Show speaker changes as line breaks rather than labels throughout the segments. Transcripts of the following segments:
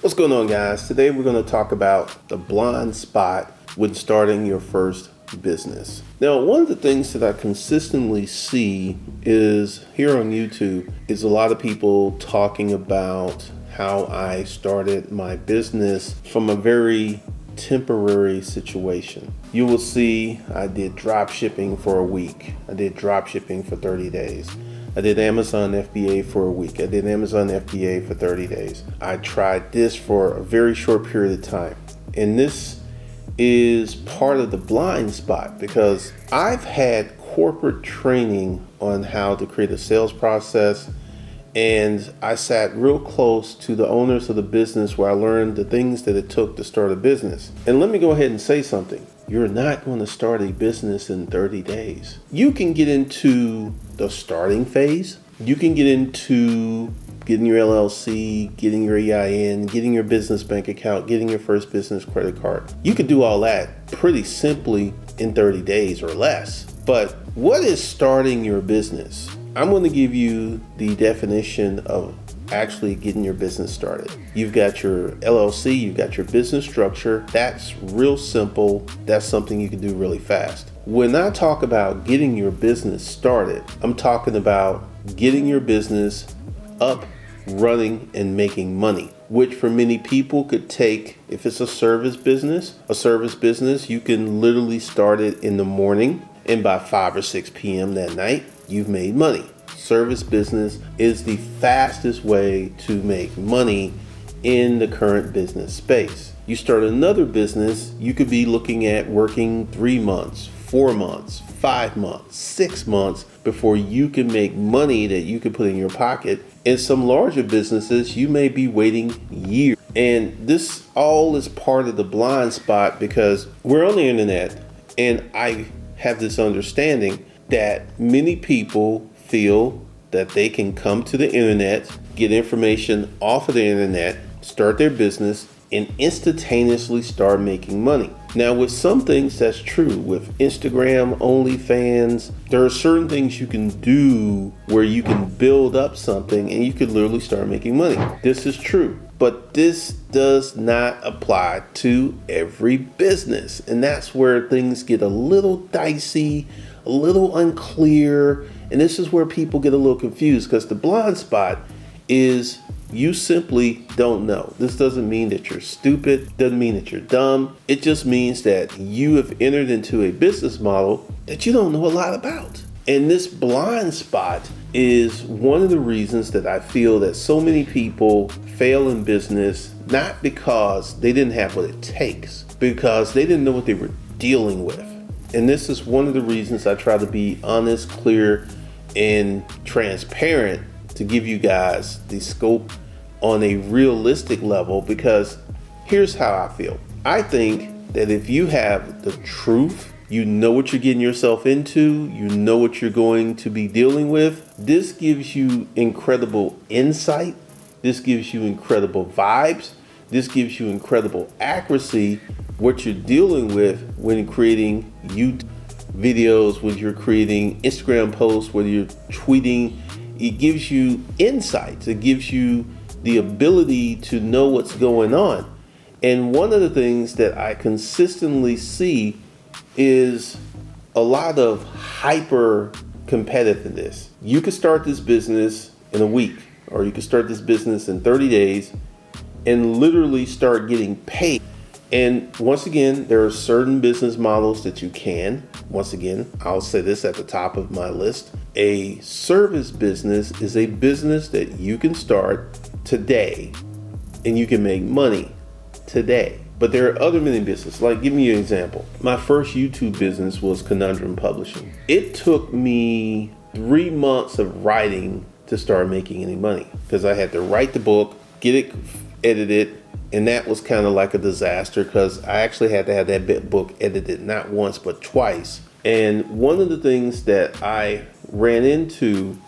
What's going on, guys? Today we're going to talk about the blind spot when starting your first business. Now, one of the things that I consistently see is here on YouTube is a lot of people talking about how I started my business from a very temporary situation. You will see I did drop shipping for a week. I did drop shipping for 30 days. I did Amazon FBA for a week. I did Amazon FBA for 30 days. I tried this for a very short period of time. And this is part of the blind spot because I've had corporate training on how to create a sales process. And I sat real close to the owners of the business where I learned the things that it took to start a business. And let me go ahead and say something. You're not going to start a business in 30 days. You can get into the starting phase. You can get into getting your LLC, getting your EIN, getting your business bank account, getting your first business credit card. You can do all that pretty simply in 30 days or less. But what is starting your business? I'm going to give you the definition of actually getting your business started. You've got your LLC, you've got your business structure. That's real simple. That's something you can do really fast. When I talk about getting your business started, I'm talking about getting your business up, running, and making money. Which for many people could take, if it's a service business, a service business, you can literally start it in the morning and by 5 or 6 p.m. that night, you've made money service business is the fastest way to make money in the current business space. You start another business, you could be looking at working three months, four months, five months, six months before you can make money that you can put in your pocket. In some larger businesses, you may be waiting years. And this all is part of the blind spot because we're on the internet, and I have this understanding that many people feel that they can come to the internet, get information off of the internet, start their business, and instantaneously start making money. Now, with some things, that's true. With Instagram, OnlyFans, there are certain things you can do where you can build up something and you can literally start making money. This is true. But this does not apply to every business. And that's where things get a little dicey, a little unclear and this is where people get a little confused because the blind spot is you simply don't know. This doesn't mean that you're stupid, doesn't mean that you're dumb. It just means that you have entered into a business model that you don't know a lot about. And this blind spot is one of the reasons that I feel that so many people fail in business, not because they didn't have what it takes, because they didn't know what they were dealing with. And this is one of the reasons I try to be honest, clear, and transparent to give you guys the scope on a realistic level because here's how I feel. I think that if you have the truth, you know what you're getting yourself into, you know what you're going to be dealing with, this gives you incredible insight, this gives you incredible vibes, this gives you incredible accuracy what you're dealing with when creating YouTube videos, when you're creating Instagram posts, whether you're tweeting, it gives you insights. It gives you the ability to know what's going on. And one of the things that I consistently see is a lot of hyper competitiveness. You could start this business in a week, or you could start this business in 30 days and literally start getting paid and once again, there are certain business models that you can. Once again, I'll say this at the top of my list. A service business is a business that you can start today and you can make money today. But there are other many businesses. Like, give me an example. My first YouTube business was Conundrum Publishing. It took me three months of writing to start making any money because I had to write the book, get it edited, and that was kind of like a disaster because I actually had to have that bit book edited not once but twice. And one of the things that I ran into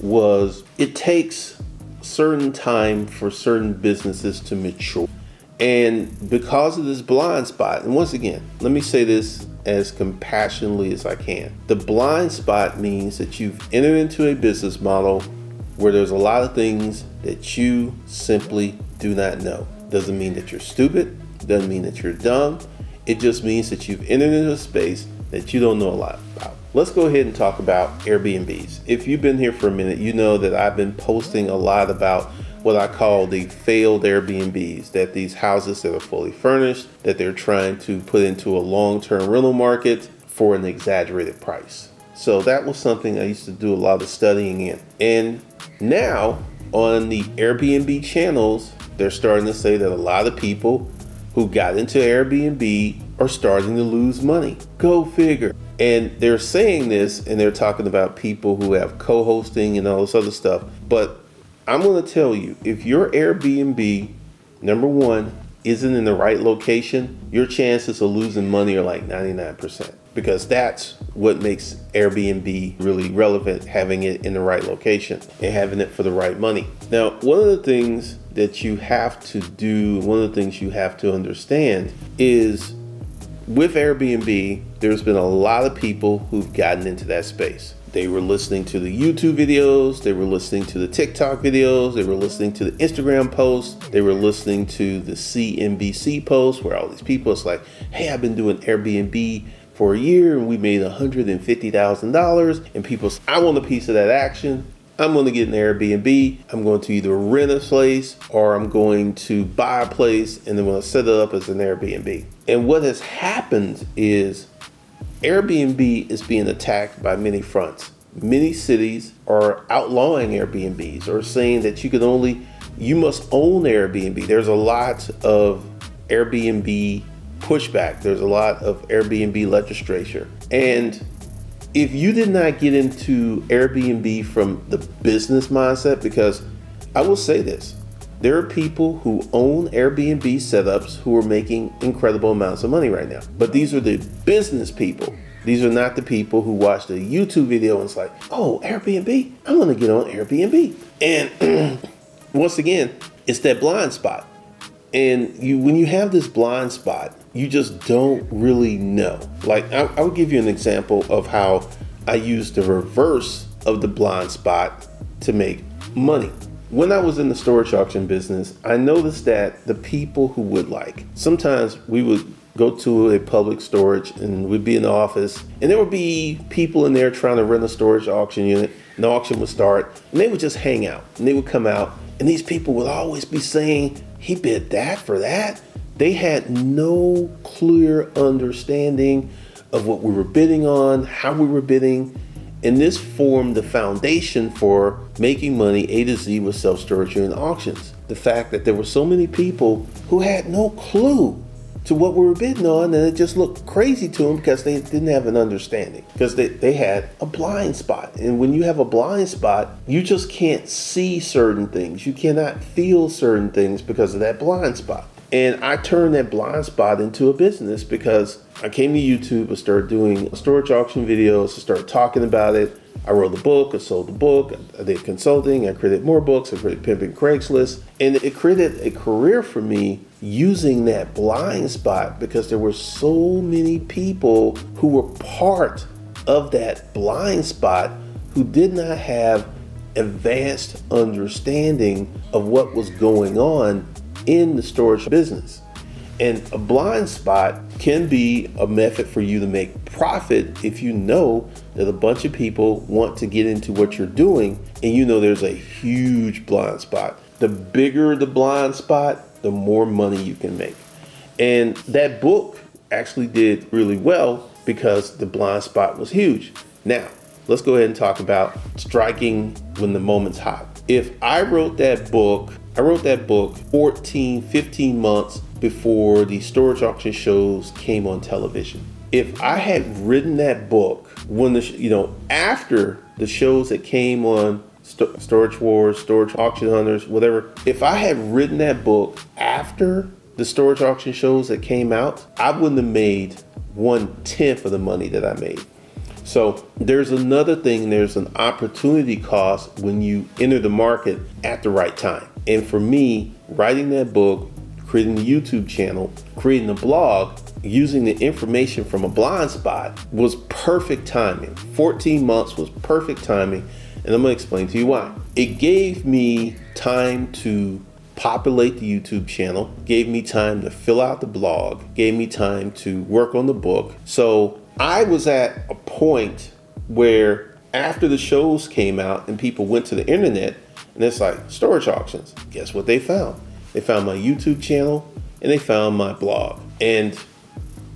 was it takes certain time for certain businesses to mature. And because of this blind spot, and once again, let me say this as compassionately as I can. The blind spot means that you've entered into a business model where there's a lot of things that you simply do not know. doesn't mean that you're stupid, doesn't mean that you're dumb. It just means that you've entered into a space that you don't know a lot about. Let's go ahead and talk about Airbnbs. If you've been here for a minute, you know that I've been posting a lot about what I call the failed Airbnbs, that these houses that are fully furnished, that they're trying to put into a long-term rental market for an exaggerated price. So that was something I used to do a lot of studying in. And now on the Airbnb channels, they're starting to say that a lot of people who got into Airbnb are starting to lose money. Go figure. And they're saying this and they're talking about people who have co hosting and all this other stuff. But I'm going to tell you if your Airbnb, number one, isn't in the right location, your chances of losing money are like 99% because that's what makes Airbnb really relevant, having it in the right location and having it for the right money. Now, one of the things that you have to do, one of the things you have to understand is with Airbnb, there's been a lot of people who've gotten into that space. They were listening to the YouTube videos, they were listening to the TikTok videos, they were listening to the Instagram posts, they were listening to the CNBC posts where all these people, it's like, hey, I've been doing Airbnb for a year and we made $150,000. And people say, I want a piece of that action. I'm going to get an Airbnb. I'm going to either rent a place or I'm going to buy a place and then I'm going to set it up as an Airbnb. And what has happened is Airbnb is being attacked by many fronts. Many cities are outlawing Airbnbs or saying that you can only, you must own Airbnb. There's a lot of Airbnb pushback. There's a lot of Airbnb legislature. And if you did not get into Airbnb from the business mindset, because I will say this, there are people who own Airbnb setups who are making incredible amounts of money right now. But these are the business people. These are not the people who watch the YouTube video and it's like, oh, Airbnb, I'm gonna get on Airbnb. And once again, it's that blind spot. And you when you have this blind spot, you just don't really know. Like I, I would give you an example of how I used the reverse of the blind spot to make money when I was in the storage auction business, I noticed that the people who would like, sometimes we would go to a public storage and we'd be in the office and there would be people in there trying to rent a storage auction unit and the auction would start and they would just hang out and they would come out and these people would always be saying, he bid that for that. They had no clear understanding of what we were bidding on, how we were bidding, and this formed the foundation for making money A to Z with self storage unit auctions. The fact that there were so many people who had no clue to what we were bidding on, and it just looked crazy to them because they didn't have an understanding because they, they had a blind spot. And when you have a blind spot, you just can't see certain things, you cannot feel certain things because of that blind spot. And I turned that blind spot into a business because I came to YouTube, I started doing storage auction videos, I started talking about it. I wrote a book, I sold the book, I did consulting, I created more books, I created Pimping Craigslist, and it created a career for me using that blind spot because there were so many people who were part of that blind spot who did not have advanced understanding of what was going on in the storage business. And a blind spot can be a method for you to make profit if you know that a bunch of people want to get into what you're doing and you know there's a huge blind spot. The bigger the blind spot, the more money you can make. And that book actually did really well because the blind spot was huge. Now, let's go ahead and talk about striking when the moment's hot. If I wrote that book I wrote that book 14, 15 months before the storage auction shows came on television. If I had written that book when the, you know, after the shows that came on St- Storage Wars, Storage Auction Hunters, whatever, if I had written that book after the storage auction shows that came out, I wouldn't have made one tenth of the money that I made. So there's another thing, there's an opportunity cost when you enter the market at the right time. And for me, writing that book, creating the YouTube channel, creating a blog, using the information from a blind spot was perfect timing. 14 months was perfect timing. And I'm going to explain to you why. It gave me time to populate the YouTube channel, gave me time to fill out the blog, gave me time to work on the book. So I was at a point where after the shows came out and people went to the internet and it's like storage auctions, guess what they found? They found my YouTube channel and they found my blog. And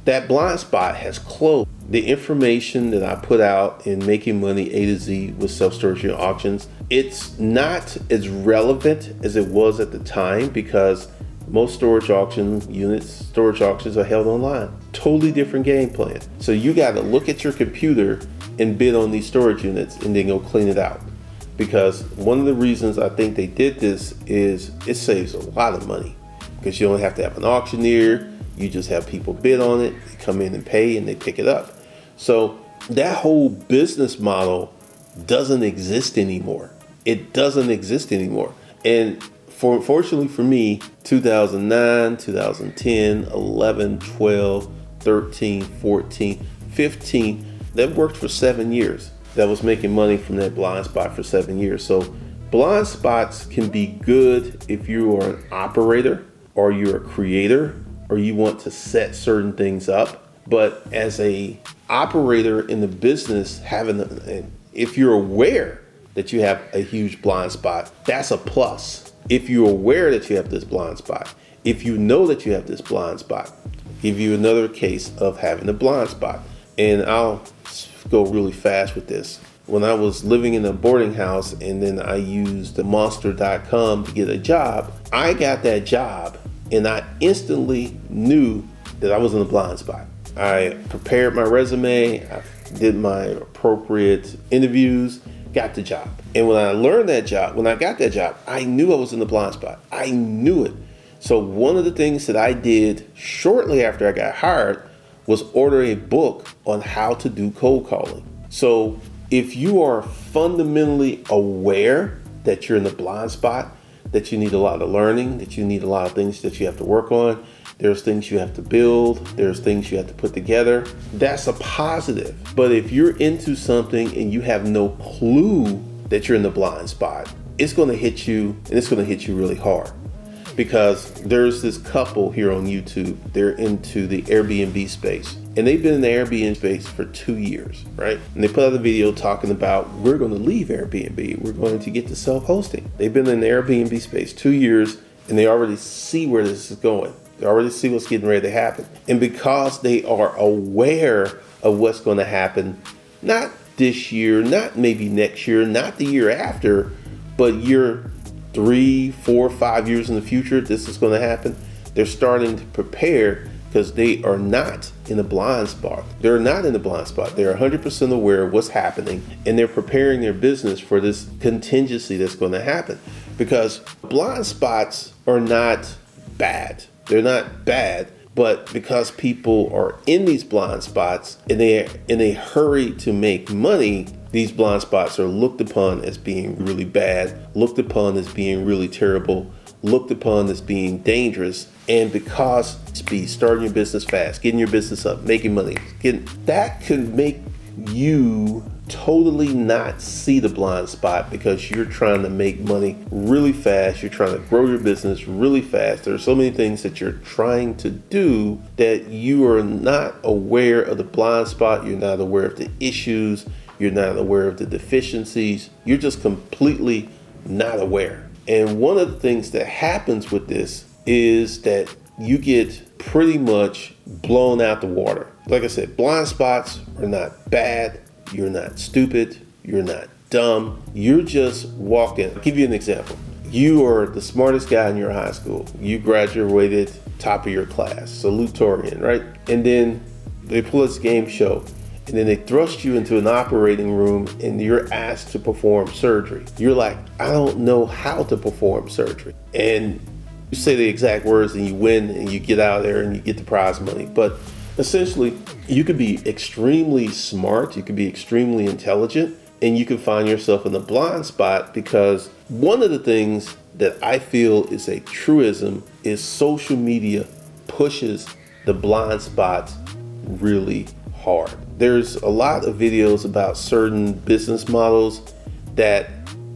that blind spot has closed. The information that I put out in making money A to Z with self-storage unit auctions, it's not as relevant as it was at the time because most storage auction units, storage auctions are held online. Totally different game plan. So you got to look at your computer and bid on these storage units and then go clean it out. Because one of the reasons I think they did this is it saves a lot of money because you don't have to have an auctioneer. You just have people bid on it, they come in and pay, and they pick it up. So that whole business model doesn't exist anymore. It doesn't exist anymore. And for, fortunately for me, 2009, 2010, 11, 12, 13, 14, 15, that worked for seven years. That was making money from that blind spot for seven years. So blind spots can be good if you are an operator or you're a creator or you want to set certain things up. But as a operator in the business, having a, if you're aware that you have a huge blind spot, that's a plus. If you're aware that you have this blind spot, if you know that you have this blind spot, give you another case of having a blind spot. And I'll go really fast with this. When I was living in a boarding house and then I used the monster.com to get a job, I got that job and I instantly knew that I was in a blind spot. I prepared my resume, I did my appropriate interviews, got the job. And when I learned that job, when I got that job, I knew I was in the blind spot. I knew it. So one of the things that I did shortly after I got hired was order a book on how to do cold calling. So if you are fundamentally aware that you're in the blind spot, that you need a lot of learning, that you need a lot of things that you have to work on, there's things you have to build, there's things you have to put together, that's a positive. But if you're into something and you have no clue that you're in the blind spot, it's gonna hit you and it's gonna hit you really hard because there's this couple here on YouTube. They're into the Airbnb space. And they've been in the Airbnb space for two years, right? And they put out a video talking about we're going to leave Airbnb. We're going to get to self-hosting. They've been in the Airbnb space two years and they already see where this is going. They already see what's getting ready to happen. And because they are aware of what's going to happen, not this year, not maybe next year, not the year after, but year three, four, five years in the future, this is going to happen. They're starting to prepare because they are not in a blind spot. They're not in a blind spot. They're 100% aware of what's happening and they're preparing their business for this contingency that's going to happen. Because blind spots are not bad. They're not bad, but because people are in these blind spots and they're in a hurry to make money, these blind spots are looked upon as being really bad, looked upon as being really terrible, looked upon as being dangerous. And because speed, starting your business fast, getting your business up, making money, getting, that could make you totally not see the blind spot because you're trying to make money really fast. You're trying to grow your business really fast. There are so many things that you're trying to do that you are not aware of the blind spot. You're not aware of the issues. You're not aware of the deficiencies. You're just completely not aware. And one of the things that happens with this is that you get pretty much blown out the water. Like I said, blind spots are not bad. You're not stupid. You're not dumb. You're just walking. I'll give you an example. You are the smartest guy in your high school. You graduated top of your class, salutatorian, right? And then they pull this game show and then they thrust you into an operating room and you're asked to perform surgery. You're like, I don't know how to perform surgery. And you say the exact words and you win and you get out of there and you get the prize money. But essentially, you could be extremely smart, you could be extremely intelligent, and you can find yourself in the blind spot because one of the things that I feel is a truism is social media pushes the blind spots really hard. There's a lot of videos about certain business models that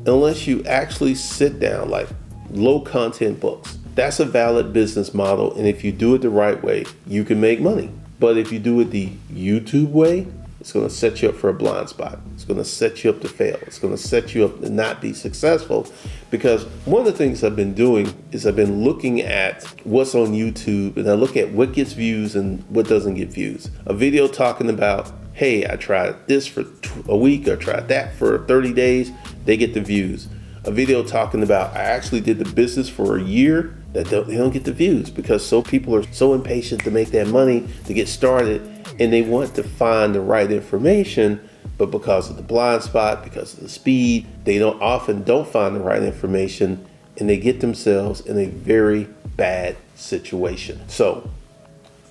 unless you actually sit down like low content books. That's a valid business model. And if you do it the right way, you can make money. But if you do it the YouTube way, it's going to set you up for a blind spot. It's going to set you up to fail. It's going to set you up to not be successful because one of the things I've been doing is I've been looking at what's on YouTube and I look at what gets views and what doesn't get views. A video talking about, hey, I tried this for a week I tried that for 30 days, they get the views. A video talking about I actually did the business for a year that don't, they don't get the views because so people are so impatient to make that money to get started and they want to find the right information but because of the blind spot because of the speed they don't often don't find the right information and they get themselves in a very bad situation. So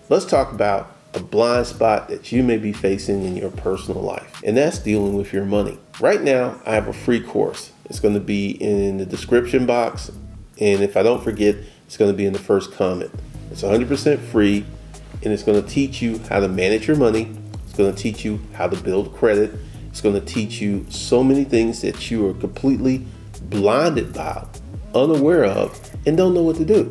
let's talk about a blind spot that you may be facing in your personal life and that's dealing with your money. Right now i have a free course. It's going to be in the description box and if i don't forget it's going to be in the first comment it's 100% free and it's going to teach you how to manage your money. It's going to teach you how to build credit. It's going to teach you so many things that you are completely blinded by, unaware of, and don't know what to do.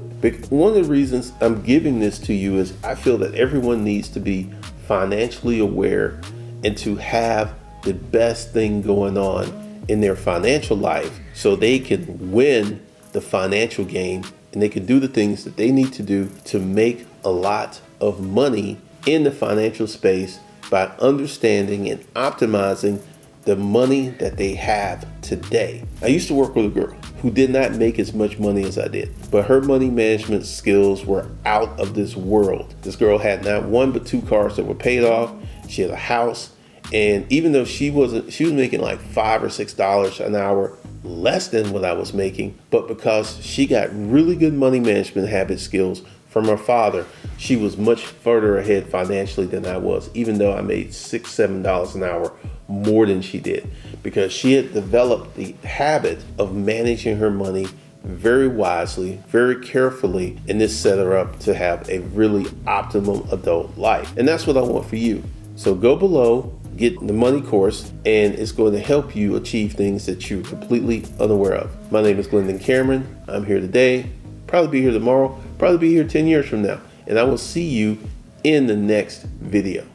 One of the reasons I'm giving this to you is I feel that everyone needs to be financially aware and to have the best thing going on in their financial life so they can win the financial game and they can do the things that they need to do to make a lot of money in the financial space by understanding and optimizing the money that they have today. I used to work with a girl who did not make as much money as I did, but her money management skills were out of this world. This girl had not one but two cars that were paid off. She had a house, and even though she wasn't, she was making like five or six dollars an hour less than what I was making, but because she got really good money management habit skills from her father, she was much further ahead financially than I was, even though I made six, seven dollars an hour more than she did, because she had developed the habit of managing her money very wisely, very carefully, and this set her up to have a really optimum adult life. And that's what I want for you. So go below, get the money course, and it's going to help you achieve things that you're completely unaware of. My name is Glendon Cameron. I'm here today, probably be here tomorrow probably be here 10 years from now. And I will see you in the next video.